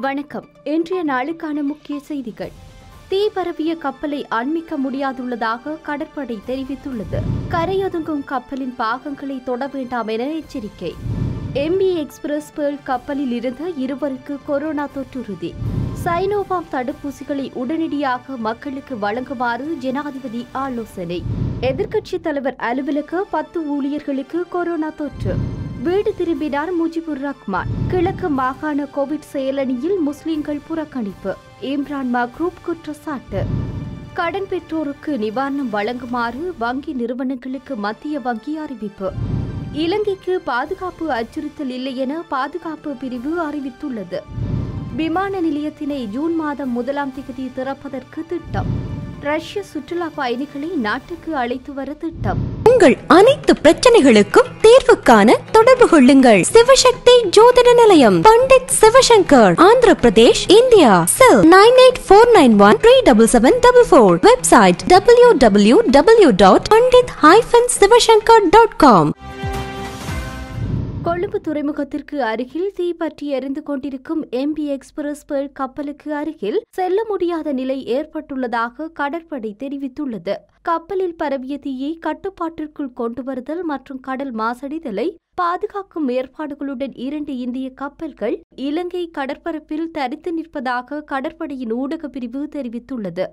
வணக்கம். இன்றைய நாளுக்கான முக்கிய செய்திகள். தீ பரவிய கப்பலை அண்மிக்க முடியாதுள்ளதாக கடற்படை தெரிவித்துள்ளது. கரையொதுங்கும் கப்பலின் பாகங்களை தொட வேண்டாம் என எச்சரிக்கை. எம்பி எக்ஸ்பிரஸ் பேர்ல் கப்பலில் இருந்த இருவருக்கு கொரோனா தொற்றுறுதி சைனோவாம் தடுப்பூசிகளை உடனடியாக மக்களுக்கு வழங்குமாறு ஜனாதிபதி ஆலோசனை. எதிர்க்கட்சித் தலைவர் அலுவலக பத்து ஊழியர்களுக்கு கொரோனா தொற்று. வீடு திரும்பினார் முஜிபுர் ரஹ்மான். கிழக்கு மாகாண கோவிட் செயலணியில் முஸ்லிம்கள் புறக்கணிப்பு. இம்ரான் மக்ரூப் குற்றச்சாட்டு. கடன் பெற்றோருக்கு நிவாரணம் வழங்குமாறு வங்கி நிறுவனங்களுக்கு மத்திய வங்கி அறிவிப்பு. இலங்கைக்கு பாதுகாப்பு அச்சுறுத்தல் இல்லை என பாதுகாப்பு பிரிவு அறிவித்துள்ளது. விமான நிலையத்தினை ஜூன் மாதம் முதலாம் தேதி திறப்பதற்கு திட்டம். ரஷ்ய சுற்றுலா பயணிகளை நாட்டுக்கு அழைத்து வர திட்டம். உங்கள் அனைத்து பிரச்சனைகளுக்கும் தீர்வுக்கான தொடர்பு கொள்ளுங்கள். சிவசக்தி ஜோதிட நிலையம் Pandit Sivashankar Andhra Pradesh India. Cell nine eight four nine one three double seven double four website W W W dot Pandit hyphen Sivashankar dot com Colombo துறைமுகத்திற்கு அருகில் தீ பற்றி எரிந்து கொண்டிருக்கும் எம்பி எக்ஸ்பிரஸ் பேர் கப்பலுக்கு அருகில் செல்ல முடியாத நிலை ஏற்பட்டுள்ளதாக கடற்படை தெரிவித்துள்ளது. கப்பலில் பரவிய தீயை கட்டுப்பாட்டிற்குள் கொண்டுவருதல் மற்றும் கடல் மாசடைதலை பாதுகாக்கும் ஏற்பாடுகளுடன் இரண்டு இந்திய கப்பல்கள் இலங்கை கடற்பரப்பில் தரித்து நிற்பதாக கடற்படையின் ஊடக பிரிவு தெரிவித்துள்ளது.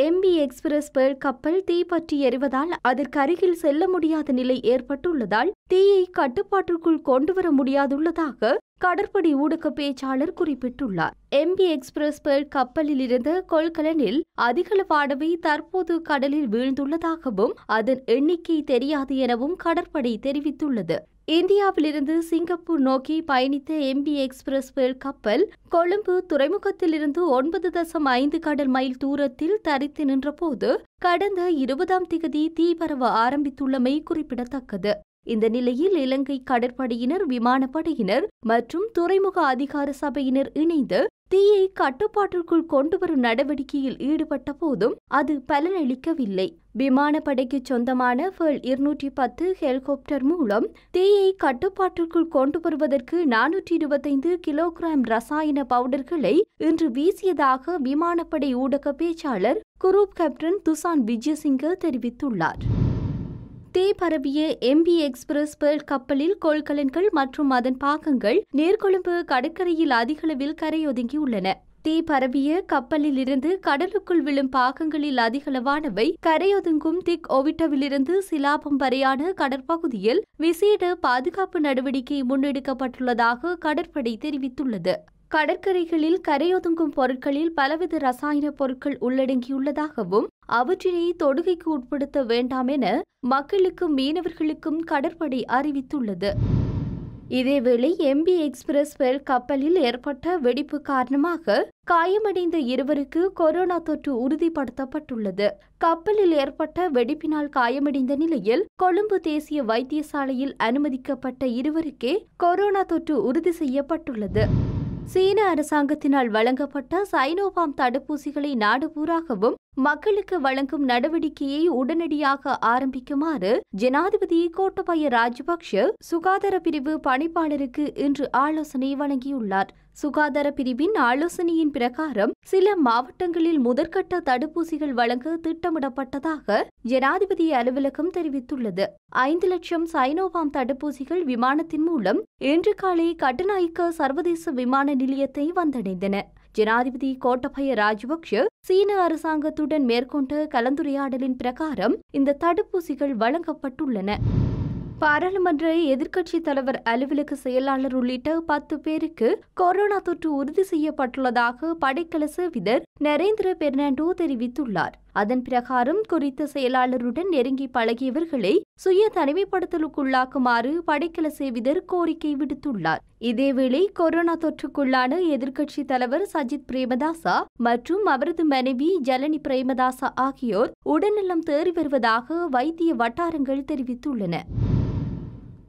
எம்பி எக்ஸ்பிரஸ் பேர் கப்பல் தீப்பற்றி எறிவதால் அதற்கு அருகில் செல்ல முடியாத நிலை ஏற்பட்டுள்ளதால் தீயை கட்டுப்பாட்டிற்குள் கொண்டுவர முடியாதுள்ளதாக கடற்படை ஊடக பேச்சாளர் குறிப்பிட்டுள்ளார். எம்பி எக்ஸ்பிரஸ் பேர் கப்பலில் இருந்த கொள்கலனில் அதிகளவானவை தற்போது கடலில் வீழ்ந்துள்ளதாகவும் அதன் எண்ணிக்கை தெரியாது எனவும் கடற்படை தெரிவித்துள்ளது. இந்தியாவிலிருந்து சிங்கப்பூர் நோக்கி பயணித்த எம்பி எக்ஸ்பிரஸ் வேல் கப்பல் கொழும்பு துறைமுகத்திலிருந்து ஒன்பது தசம் ஐந்து கடல் மைல் தூரத்தில் தரித்து நின்றபோது கடந்த இருபதாம் திகதி தீ பரவ ஆரம்பித்துள்ளமை குறிப்பிடத்தக்கது. இந்த நிலையில் இலங்கை கடற்படையினர் விமானப்படையினர் மற்றும் துறைமுக அதிகார சபையினர் இணைந்து தீயை கட்டுப்பாட்டிற்குள் கொண்டுவரும் நடவடிக்கையில் ஈடுபட்ட போதும் அது பலனளிக்கவில்லை. விமானப்படைக்கு சொந்தமான ஃபெல் இருநூற்றி பத்து ஹெலிகாப்டர் மூலம் தீயை கட்டுப்பாட்டிற்குள் கொண்டு வருவதற்கு நானூற்றி இருபத்தைந்து கிலோகிராம் ரசாயன பவுடர்களை இன்று வீசியதாக விமானப்படை ஊடக பேச்சாளர் குரூப் கேப்டன் துசான் விஜயசிங்க தெரிவித்துள்ளார். தீ பரவிய எம்பி எக்ஸ்பிரஸ் பேர்ல் கப்பலில் கொள்கலன்கள் மற்றும் அதன் பாகங்கள் நேர்கொழும்பு கடற்கரையில் அதிகளவில் கரையொதுங்கியுள்ளன. தீ பரவிய கப்பலில் இருந்து கடலுக்குள் விழும் பாகங்களில் அதிகளவானவை கரையொதுங்கும் திக் ஒவிட்டவிலிருந்து சிலாபம் வரையான கடற்பகுதியில் விசேட பாதுகாப்பு நடவடிக்கை முன்னெடுக்கப்பட்டுள்ளதாக கடற்படை தெரிவித்துள்ளது. கடற்கரைகளில் கரையொதுங்கும் பொருட்களில் பலவித ரசாயன பொருட்கள் உள்ளடங்கியுள்ளதாகவும் அவற்றினை தொடுகைக்கு உட்படுத்த வேண்டாம் என மக்களுக்கும் மீனவர்களுக்கும் கடற்படை அறிவித்துள்ளது. இதேவேளை எம்பி எக்ஸ்பிரஸ் பேர்ல் கப்பலில் ஏற்பட்ட வெடிப்பு காரணமாக காயமடைந்த இருவருக்கு கொரோனா தொற்று உறுதிப்படுத்தப்பட்டுள்ளது. கப்பலில் ஏற்பட்ட வெடிப்பினால் காயமடைந்த நிலையில் கொழும்பு தேசிய வைத்தியசாலையில் அனுமதிக்கப்பட்ட இருவருக்கே கொரோனா தொற்று உறுதி செய்யப்பட்டுள்ளது. சீன அரசாங்கத்தினால் வழங்கப்பட்ட சைனோபாம் தடுப்பூசிகளை நாடு பூராகவும் மக்களுக்கு வழங்கும் நடவடிக்கையை உடனடியாக ஆரம்பிக்குமாறு ஜனாதிபதி கோட்டபய ராஜபக்ஷ சுகாதார பிரிவு பணிப்பாளருக்கு இன்று ஆலோசனை வழங்கியுள்ளார். சுகாதார பிரிவின் ஆலோசனையின் பிரகாரம் சில மாவட்டங்களில் முதற்கட்ட தடுப்பூசிகள் வழங்க திட்டமிடப்பட்டதாக ஜனாதிபதி அலுவலகம் தெரிவித்துள்ளது. ஐந்து லட்சம் சைனோவாம் தடுப்பூசிகள் விமானத்தின் மூலம் இன்று காலை கட்டுநாயக்க சர்வதேச விமான நிலையத்தை வந்தடைந்தன. ஜனாதிபதி கோட்டபய ராஜபக்ஷ சீன அரசாங்கத்துடன் மேற்கொண்ட கலந்துரையாடலின் பிரகாரம் இந்த தடுப்பூசிகள் வழங்கப்பட்டுள்ளன. பாராளுமன்ற எதிர்க்கட்சித் தலைவர் அலுவலக செயலாளர் உள்ளிட்ட பத்து பேருக்கு கொரோனா தொற்று உறுதி செய்யப்பட்டுள்ளதாக படைக்கல சேவிதர் நரேந்திர பெர்னாண்டோ தெரிவித்துள்ளார். அதன் பிரகாரம் குறித்த செயலாளருடன் நெருங்கி பழகியவர்களை சுய தனிமைப்படுத்தலுக்குள்ளாக்குமாறு படைக்கல சேவிதர் கோரிக்கை விடுத்துள்ளார். இதேவேளை கொரோனா தொற்றுக்குள்ளான எதிர்க்கட்சித் தலைவர் சஜித் பிரேமதாசா மற்றும் அவரது மனைவி ஜலனி பிரேமதாசா ஆகியோர் உடல்நலம் தேறி வருவதாக வைத்திய வட்டாரங்கள் தெரிவித்துள்ளன.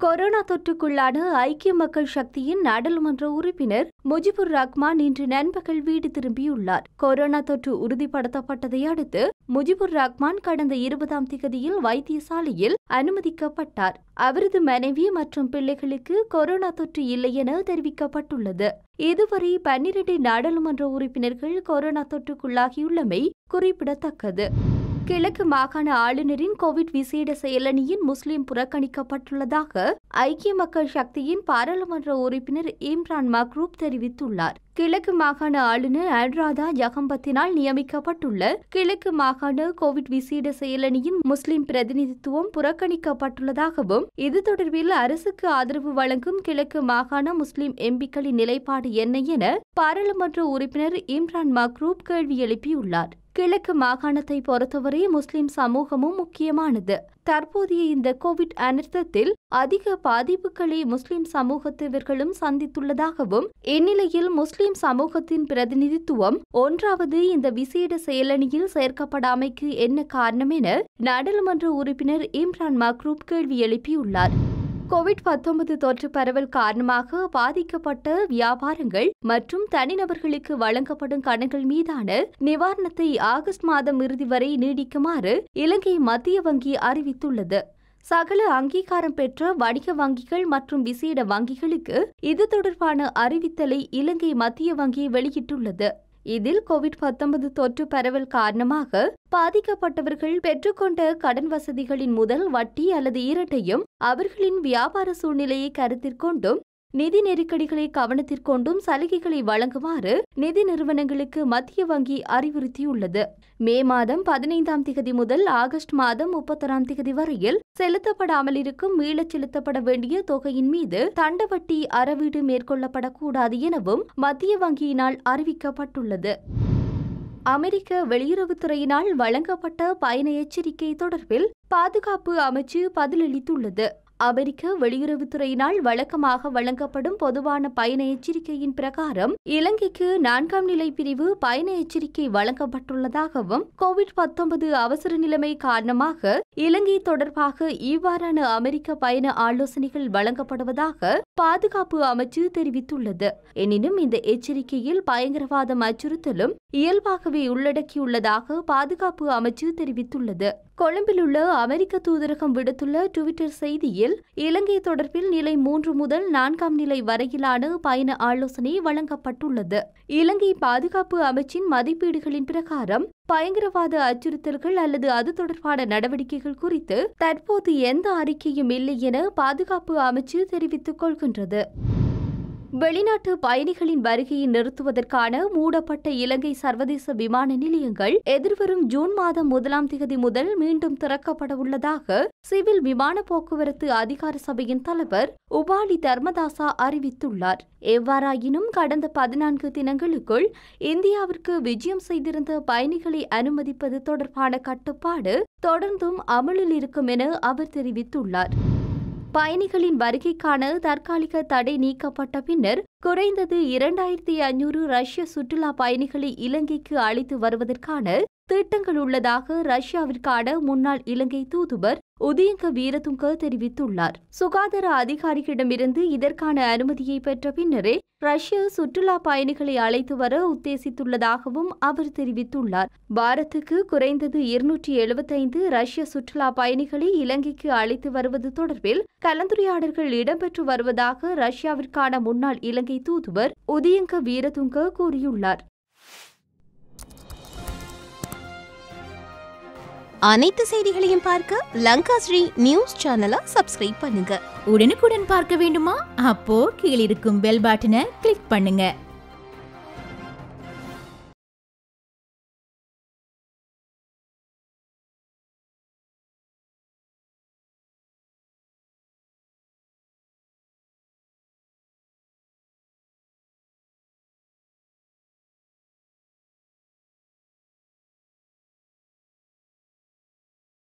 கொரோனா தொற்றுக்குள்ளான ஐக்கிய மக்கள் சக்தியின் நாடாளுமன்ற உறுப்பினர் முஜிபுர் ரஹ்மான் இன்று நண்பகல் வீடு திரும்பியுள்ளார். கொரோனா தொற்று உறுதிப்படுத்தப்பட்டதை அடுத்து முஜிபுர் ரஹ்மான் கடந்த இருபதாம் திகதியில் வைத்தியசாலையில் அனுமதிக்கப்பட்டார். அவரது மனைவி மற்றும் பிள்ளைகளுக்கு கொரோனா தொற்று இல்லை என தெரிவிக்கப்பட்டுள்ளது. இதுவரை பன்னிரண்டு நாடாளுமன்ற உறுப்பினர்கள் கொரோனா தொற்றுக்குள்ளாகியுள்ளமை குறிப்பிடத்தக்கது. கிழக்கு மாகாண ஆளுநரின் கோவிட் விசேட செயலணியின் முஸ்லிம் புறக்கணிக்கப்பட்டுள்ளதாக ஐக்கிய மக்கள் சக்தியின் பாராளுமன்ற உறுப்பினர் இம்ரான் மக்ரூப் தெரிவித்துள்ளார். கிழக்கு மாகாண ஆளுநர் அனுராதா ஜகம்பத்தினால் நியமிக்கப்பட்டுள்ள கிழக்கு மாகாண கோவிட் விசேட செயலணியின் முஸ்லிம் பிரதிநிதித்துவம் புறக்கணிக்கப்பட்டுள்ளதாகவும் இது தொடர்பில் அரசுக்கு ஆதரவு வழங்கும் கிழக்கு மாகாண முஸ்லிம் எம்பிக்களின் நிலைப்பாடு என்ன என பாராளுமன்ற உறுப்பினர் இம்ரான் மக்ரூப் கேள்வி எழுப்பியுள்ளார். கிழக்கு மாகாணத்தை பொறுத்தவரை முஸ்லிம் சமூகமும் முக்கியமானது. தற்போதைய இந்த கோவிட் அனர்த்தத்தில் அதிக பாதிப்புகளை முஸ்லிம் சமூகத்தவர்களும் சந்தித்துள்ளதாகவும் இந்நிலையில் முஸ்லிம் சமூகத்தின் பிரதிநிதித்துவம் ஒன்றாவது இந்த விசேட செயலணியில் சேர்க்கப்படாமைக்கு என்ன காரணம் என நாடாளுமன்ற உறுப்பினர் இம்ரான் மக்ரூப் கேள்வி எழுப்பியுள்ளார். கோவிட் பத்தொன்பது தொற்று பரவல் காரணமாக பாதிக்கப்பட்ட வியாபாரங்கள் மற்றும் தனிநபர்களுக்கு வழங்கப்படும் கடன்கள் மீதான நிவாரணத்தை ஆகஸ்ட் மாதம் இறுதி வரை நீடிக்குமாறு இலங்கை மத்திய வங்கி அறிவித்துள்ளது. சகல அங்கீகாரம் பெற்ற வணிக வங்கிகள் மற்றும் விசேட வங்கிகளுக்கு இது தொடர்பான அறிவித்தலை இலங்கை மத்திய வங்கி வெளியிட்டுள்ளது. இதில் கோவிட் பத்தொன்பது தொற்று பரவல் காரணமாக பாதிக்கப்பட்டவர்கள் பெற்றுக்கொண்ட கடன் வசதிகளின் முதல் வட்டி அல்லது இரட்டையும் அவர்களின் வியாபார சூழ்நிலையை கருத்திற்கொண்டும் நிதி நெருக்கடிகளை கவனத்திற்கொண்டும் சலுகைகளை வழங்குமாறு நிதி நிறுவனங்களுக்கு மத்திய வங்கி அறிவுறுத்தியுள்ளது. மே மாதம் பதினைந்தாம் திகதி முதல் ஆகஸ்ட் மாதம் முப்பத்தொராம் திகதி வரையில் செலுத்தப்படாமல் இருக்கும் மீளச் செலுத்தப்பட வேண்டிய தொகையின் மீது தண்டவட்டி அறவீடு மேற்கொள்ளப்படக்கூடாது எனவும் மத்திய வங்கியினால் அறிவிக்கப்பட்டுள்ளது. அமெரிக்க வெளியுறவுத்துறையினால் வழங்கப்பட்ட பயண எச்சரிக்கை தொடர்பில் பாதுகாப்பு அமைச்சு பதிலளித்துள்ளது. அமெரிக்க வெளியுறவுத்துறையினால் வழக்கமாக வழங்கப்படும் பொதுவான பயண எச்சரிக்கையின் பிரகாரம் இலங்கைக்கு நான்காம் நிலை பிரிவு பயண எச்சரிக்கை வழங்கப்பட்டுள்ளதாகவும் கோவிட் பத்தொன்பது அவசர நிலைமை காரணமாக இலங்கை தொடர்பாக இவ்வாறான அமெரிக்க பயண ஆலோசனைகள் வழங்கப்படுவதாக பாதுகாப்பு அமைச்சு தெரிவித்துள்ளது. எனினும் இந்த எச்சரிக்கையில் பயங்கரவாதம் அச்சுறுத்தலும் இயல்பாகவே உள்ளடக்கியுள்ளதாக பாதுகாப்பு அமைச்சு தெரிவித்துள்ளது. கொழும்பிலுள்ள அமெரிக்க தூதரகம் விடுத்துள்ள டுவிட்டர் செய்தியில் இலங்கை தொடர்பில் நிலை மூன்று முதல் நான்காம் நிலை வரையிலான பயண ஆலோசனை வழங்கப்பட்டுள்ளது. இலங்கை பாதுகாப்பு அமைச்சின் மதிப்பீடுகளின் பிரகாரம் பயங்கரவாத அச்சுறுத்தல்கள் அல்லது அது தொடர்பான நடவடிக்கைகள் குறித்து தற்போது எந்த அறிக்கையும் இல்லை என பாதுகாப்பு அமைச்சு தெரிவித்துக் கொள்கின்றது. வெளிநாட்டு பயணிகளின் வருகையை நிறுத்துவதற்கான மூடப்பட்ட இலங்கை சர்வதேச விமான நிலையங்கள் எதிர்வரும் ஜூன் மாதம் முதலாம் திகதி முதல் மீண்டும் திறக்கப்பட உள்ளதாக சிவில் விமான போக்குவரத்து அதிகார சபையின் தலைவர் உபாலி தர்மதாசா அறிவித்துள்ளார். எவ்வாறாயினும் கடந்த பதினான்கு தினங்களுக்குள் இந்தியாவிற்கு விஜயம் செய்திருந்த பயணிகளை அனுமதிப்பது தொடர்பான கட்டுப்பாடு தொடர்ந்தும் அமலில் இருக்கும் என அவர் தெரிவித்துள்ளார். பயணிகளின் வருகைக்கான தற்காலிக தடை நீக்கப்பட்ட பின்னர் குறைந்தது இரண்டாயிரத்தி ஐநூறு ரஷ்ய சுற்றுலா பயணிகளை இலங்கைக்கு அழைத்து வருவதற்கான திட்டங்கள் உள்ளதாக ரஷ்யாவிற்கான முன்னாள் இலங்கை தூதுவர் உதயங்க வீரதுங்க தெரிவித்துள்ளார். சுகாதார அதிகாரிகளிடமிருந்து இதற்கான அனுமதியை பெற்ற பின்னரே ரஷ்ய சுற்றுலா பயணிகளை அழைத்து வர உத்தேசித்துள்ளதாகவும் அவர் தெரிவித்துள்ளார். பாரத்துக்கு குறைந்தது இருநூற்றி எழுபத்தைந்து ரஷ்ய சுற்றுலா பயணிகளை இலங்கைக்கு அழைத்து வருவது தொடர்பில் கலந்துரையாடல்கள் இடம்பெற்று வருவதாக ரஷ்யாவிற்கான முன்னாள் இலங்கை இலங்கை தூதுவர் உதயங்க வீரதுங்க கூறியுள்ளார். அனைத்து செய்திகளையும் பார்க்க லங்கா ஸ்ரீ நியூஸ் சேனலை சப்ஸ்கிரைப் பண்ணுங்க. உடனுக்குடன் பார்க்க வேண்டுமா? அப்போ கீழிருக்கும் பெல் பட்டனை கிளிக் பண்ணுங்க.